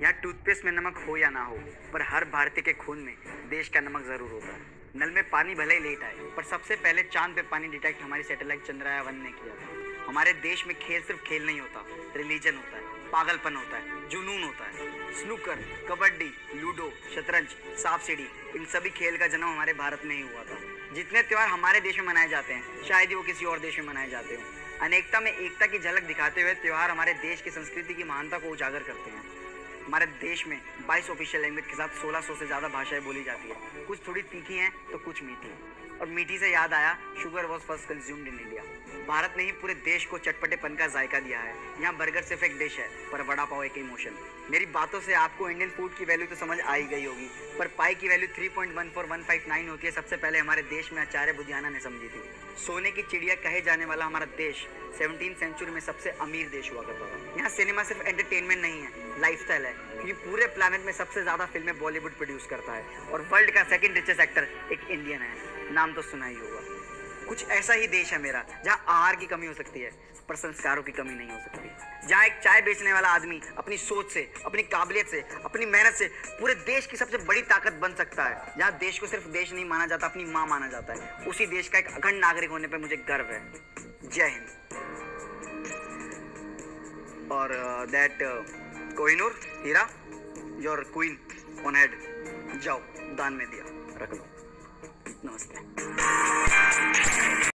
यहाँ टूथपेस्ट में नमक हो या ना हो, पर हर भारतीय के खून में देश का नमक ज़रूर होता है नल में पानी भले ही लेट आए, पर सबसे पहले चाँद पे पानी डिटेक्ट हमारी सैटेलाइट चंद्रयान वन ने किया था। हमारे देश में खेल सिर्फ़ खेल नहीं होता रिलीजन होता है, पागलपन होता है, जुनून होता है। स्नूकर कबड्डी लूडो शतरंज सांप सीढ़ी इन सभी खेल का जन्म हमारे भारत में ही हुआ था। जितने त्यौहार हमारे देश में मनाए जाते हैं, शायद ही वो किसी और देश में मनाए जाते हो। अनेकता में एकता की झलक दिखाते हुए त्यौहार हमारे देश की संस्कृति की महानता को उजागर करते हैं। हमारे देश में 22 ऑफिशियल लैंग्वेज के साथ 1600 से ज़्यादा भाषाएँ बोली जाती है। कुछ थोड़ी तीखी हैं तो कुछ मीठी और मीठी से याद आया sugar was first consumed in India Bharat ने ही पूरे देश को चटपटेपन का जायका दिया है। यहाँ बर्गर सिर्फ़ एक डिश है, पर वड़ा पाव एक इमोशन मेरी बातों से आपको इंडियन फ़ूड की वैल्यू तो समझ आ ही गई होगी, पर पाई की वैल्यू 3.14159 होती है, सबसे पहले हमारे देश में आचार्य बुधियाना ने समझी थी। सोने की चिड़िया कहे जाने वाला हमारा देश सेवनटीन सेंचुरी में सबसे अमीर देश हुआ करता था। यहाँ सिनेमा सिर्फ़ एंटरटेनमेंट नहीं है लाइफस्टाइल है, क्योंकि पूरे प्लानट में सबसे ज़्यादा फ़िल्में बॉलीवुड प्रोड्यूस करता है, और वर्ल्ड का सेकेंड रिचेस्ट एक्टर एक इंडियन है। नाम तो सुना ही होगा। कुछ ऐसा ही देश है मेरा, जहाँ आहार की कमी हो सकती है, पर संस्कारों की कमी नहीं हो सकती। जहाँ एक चाय बेचने वाला आदमी अपनी सोच से, अपनी काबिलियत से, अपनी मेहनत से पूरे देश की सबसे बड़ी ताकत बन सकता है। जहाँ देश को सिर्फ़ देश नहीं माना जाता, अपनी माँ माना जाता है। उसी देश का एक अखंड नागरिक होने पर मुझे गर्व है। जय हिंद। और दैट कोहिनूर, हीरा योर क्वीन ऑन हेड जाओ, दान में दिया, रख लो।